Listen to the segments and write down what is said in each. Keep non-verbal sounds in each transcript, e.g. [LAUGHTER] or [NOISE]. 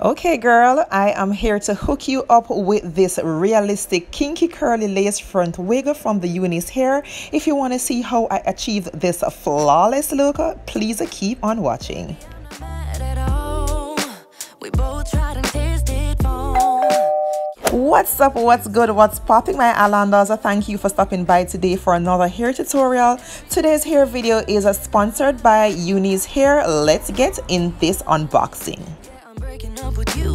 Okay, girl, I am here to hook you up with this realistic kinky curly lace front wig from the UNice hair. If you want to see how I achieved this flawless look, please keep on watching. What's up, what's good, what's popping my islanders? Thank you for stopping by today for another hair tutorial. Today's hair video is sponsored by UNice Hair. Let's get in this unboxing breaking up with you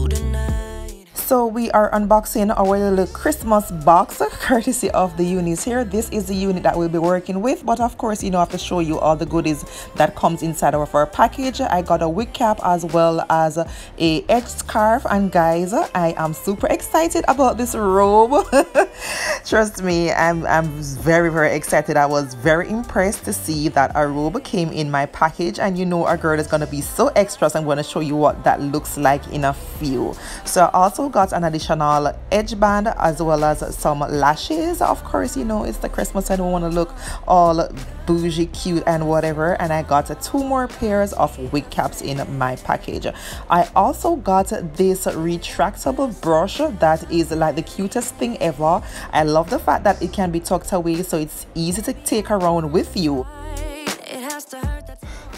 so we are unboxing our little christmas box courtesy of the UNice Hair. This is the unit that we'll be working with but of course you know i have to show you all the goodies that comes inside of our package. I got a wig cap as well as a edge scarf. And guys i am super excited about this robe. [LAUGHS] Trust me i'm i'm very very excited. I was very impressed to see that a robe came in my package. And you know our girl is going to be so extra so i'm going to show you what that looks like in a few. So i also got got an additional edge band as well as some lashes. Of course you know it's the christmas i don't want to look all bougie cute and whatever. And i got two more pairs of wig caps in my package. I also got this retractable brush that is like the cutest thing ever. I love the fact that it can be tucked away so it's easy to take around with you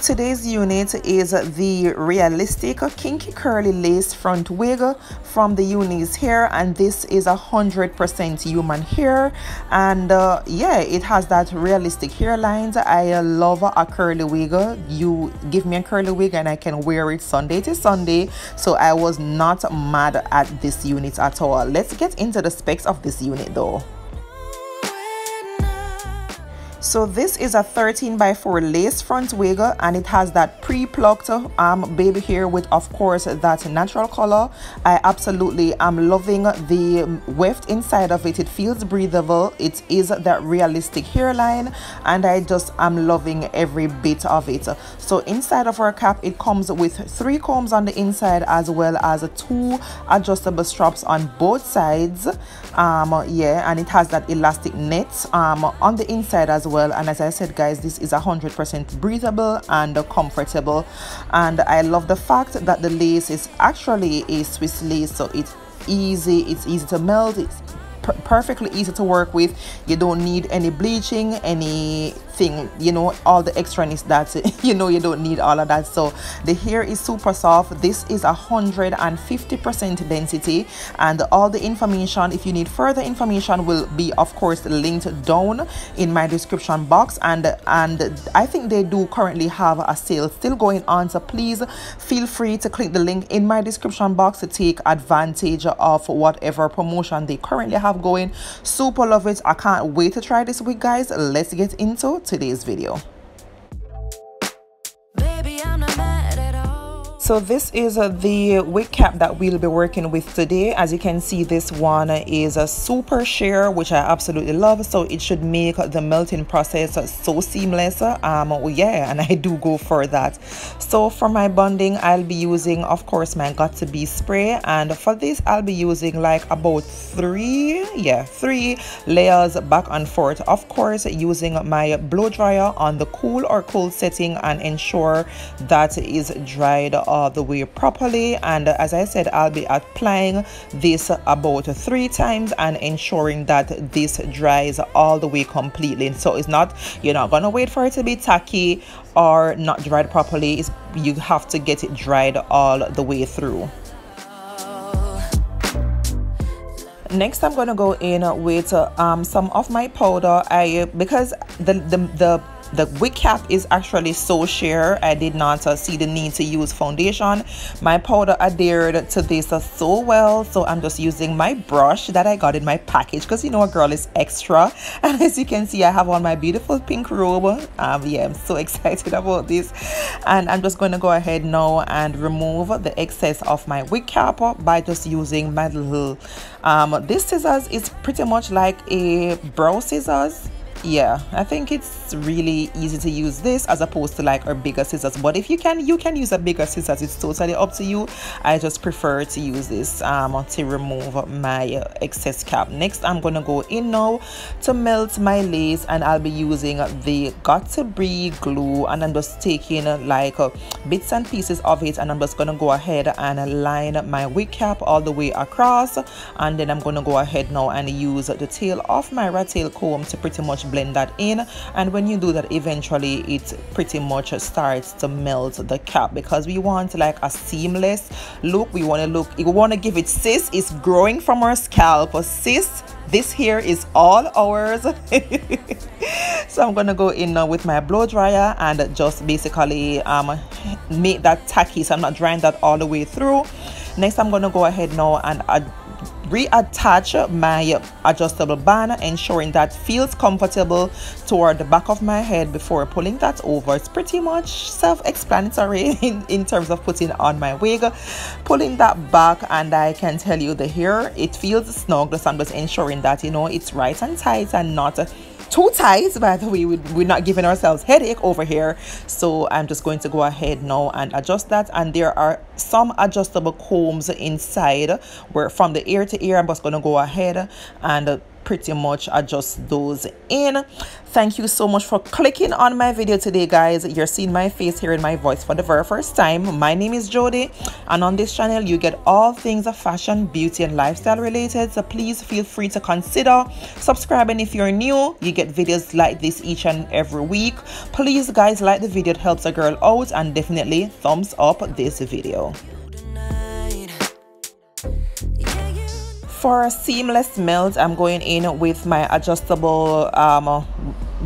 Today's unit is the realistic kinky curly lace front wig from the UNice hair and this is a hundred percent human hair. And uh, yeah it has that realistic hairlines. I love a curly wig. You give me a curly wig and I can wear it Sunday to Sunday. So I was not mad at this unit at all. Let's get into the specs of this unit though so this is a 13 by 4 lace front wig and it has that pre-plucked um baby hair with of course that natural color. I absolutely am loving the weft inside of it. It feels breathable. It is that realistic hairline and i just am loving every bit of it. So inside of our cap it comes with three combs on the inside as well as two adjustable straps on both sides. Um yeah and it has that elastic net um on the inside as well well. And as i said guys this is a hundred percent breathable and comfortable. And i love the fact that the lace is actually a swiss lace so it's easy it's easy to melt it's perfectly easy to work with. You don't need any bleaching any thing you know all the extraness that [LAUGHS] you know you don't need all of that. So the hair is super soft. This is a hundred and fifty percent density. And all the information if you need further information will be of course linked down in my description box. And and i think they do currently have a sale still going on. So please feel free to click the link in my description box to take advantage of whatever promotion they currently have going. Super love it. I can't wait to try this week guys. Let's get into today's video. So this is uh, the wig cap that we'll be working with today. As you can see, this one is a super sheer, which I absolutely love. So it should make the melting process so seamless. Um, yeah, and I do go for that. So for my bonding, I'll be using, of course, my Got2b spray. And for this, I'll be using like about three, yeah, three layers back and forth. Of course, using my blow dryer on the cool or cold setting and ensure that is dried all the way properly. And as I said I'll be applying this about three times and ensuring that this dries all the way completely. So it's not you're not gonna wait for it to be tacky or not dried properly. It's, you have to get it dried all the way through. Next i'm to go in with um, some of my powder. I because the the, the the wig cap is actually so sheer i did not uh, see the need to use foundation. My powder adhered to this uh, so well so i'm just using my brush that i got in my package because you know a girl is extra. [LAUGHS] And as you can see i have on my beautiful pink robe. Um yeah i'm so [LAUGHS] excited about this. And i'm just going to go ahead now and remove the excess of my wig cap by just using my little um this scissors. Is pretty much like a brow scissors yeah i think it's really easy to use this as opposed to like our bigger scissors. But if you can you can use a bigger scissors. It's totally up to you. I just prefer to use this um to remove my uh, excess cap. Next i'm gonna go in now to melt my lace and i'll be using the Got2b glue and i'm just taking uh, like uh, bits and pieces of it and i'm just gonna go ahead and line my wig cap all the way across and then i'm gonna go ahead now and use the tail of my rat tail comb to pretty much blend that in. And when you do that eventually it pretty much starts to melt the cap because we want like a seamless look. We want to look we want to give it sis it's growing from our scalp. Sis this hair is all ours. [LAUGHS] So i'm gonna go in now with my blow dryer and just basically um make that tacky. So i'm not drying that all the way through. Next i'm gonna go ahead now and add reattach my adjustable band ensuring that feels comfortable toward the back of my head before pulling that over. It's pretty much self-explanatory [LAUGHS] in, in terms of putting on my wig pulling that back and I can tell you the hair it feels snug. So I'm just ensuring that you know it's right and tight and not too tight by the way. We're not giving ourselves headache over here. So i'm just going to go ahead now and adjust that. And there are some adjustable combs inside where from the ear to ear i'm just going to go ahead and pretty much adjust those in. Thank you so much for clicking on my video today guys. You're seeing my face hearing my voice for the very first time. My name is Jodi and on this channel you get all things of fashion beauty and lifestyle related. So please feel free to consider subscribing if you're new. You get videos like this each and every week. Please guys like the video. It helps a girl out and definitely thumbs up this video for a seamless melt i'm going in with my adjustable um,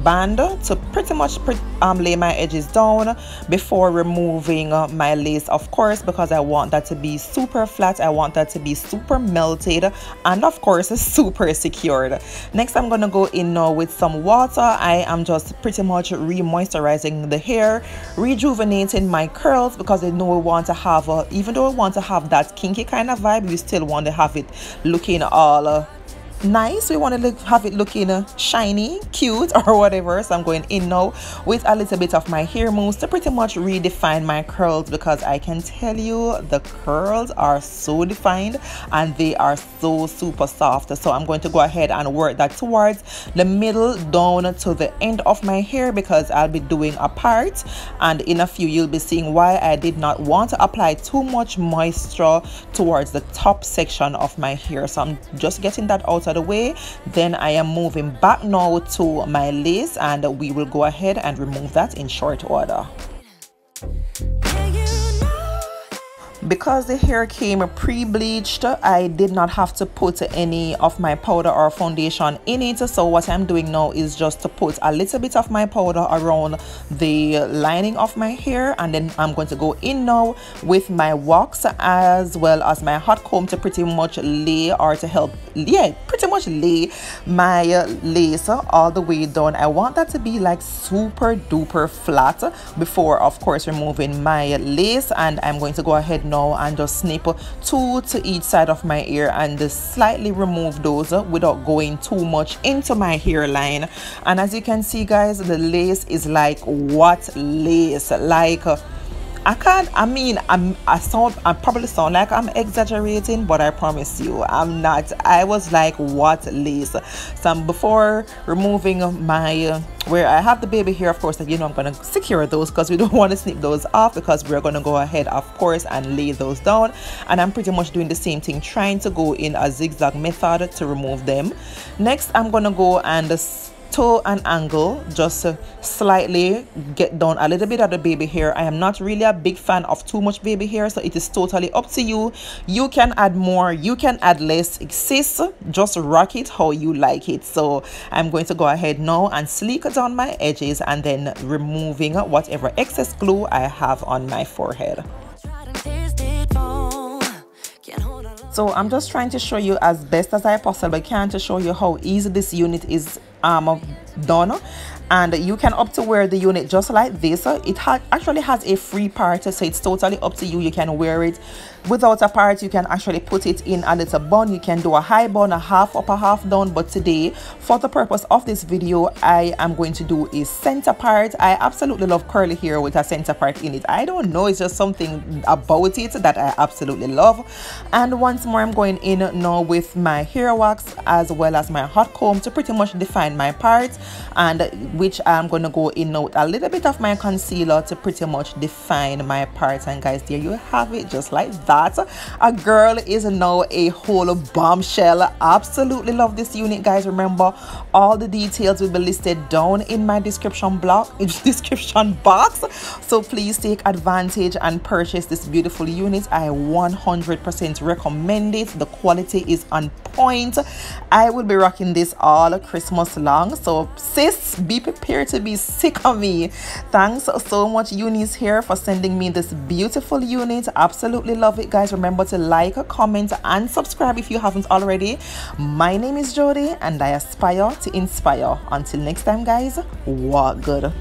band to pretty much um, lay my edges down before removing uh, my lace of course because I want that to be super flat. I want that to be super melted and of course [LAUGHS] super secured. Next I'm gonna go in now with some water. I am just pretty much re-moisturizing the hair rejuvenating my curls because I know we want to have a, even though we want to have that kinky kind of vibe we still want to have it looking all uh, nice. We want to look have it looking uh, shiny cute [LAUGHS] or whatever. So i'm going in now with a little bit of my hair mousse to pretty much redefine my curls because i can tell you the curls are so defined and they are so super soft. So i'm going to go ahead and work that towards the middle down to the end of my hair because i'll be doing a part. And in a few you'll be seeing why i did not want to apply too much moisture towards the top section of my hair. So i'm just getting that out of the way then i am moving back now to my lace and we will go ahead and remove that in short order because the hair came pre-bleached i did not have to put any of my powder or foundation in it. So what i'm doing now is just to put a little bit of my powder around the lining of my hair. And then i'm going to go in now with my wax as well as my hot comb to pretty much lay or to help yeah pretty much lay my lace all the way down. I want that to be like super duper flat before of course removing my lace. And i'm going to go ahead now now and just snip two to each side of my ear and slightly remove those without going too much into my hairline and as you can see guys the lace is like what lace? Like I can't, I mean, I'm, I sound, I probably sound like I'm exaggerating, but I promise you, I'm not. I was like, what lace? So before removing my, uh, where I have the baby here, of course, you know, I'm going to secure those because we don't want to snip those off because we're going to go ahead, of course, and lay those down. And I'm pretty much doing the same thing, trying to go in a zigzag method to remove them. Next, I'm going to go and to an angle just uh, slightly get down a little bit of the baby hair. I am not really a big fan of too much baby hair so it is totally up to you. You can add more you can add less. Sis just rock it how you like it. So i'm going to go ahead now and sleek down my edges and then removing whatever excess glue i have on my forehead so i'm just trying to show you as best as i possibly can to show you how easy this unit is um done and you can opt to wear the unit just like this. It ha actually has a free part so it's totally up to you. You can wear it. Without a part you can actually put it in a little bun. You can do a high bun a half up a half down. But today for the purpose of this video i am going to do a center part. I absolutely love curly hair with a center part in it. I don't know. It's just something about it that i absolutely love. And once more i'm going in now with my hair wax as well as my hot comb to pretty much define my part and which i'm to go in with a little bit of my concealer to pretty much define my part. And guys there you have it just like that. A girl is now a whole bombshell. Absolutely love this unit guys. Remember all the details will be listed down in my description block [LAUGHS] description box. So please take advantage and purchase this beautiful unit. I 100% recommend it. The quality is on point. I will be rocking this all christmas long. So sis be prepared to be sick of me. Thanks so much UNice Hair for sending me this beautiful unit. Absolutely love it guys. Remember to like comment and subscribe if you haven't already. My name is Jodi and I aspire to inspire. Until next time guys walk good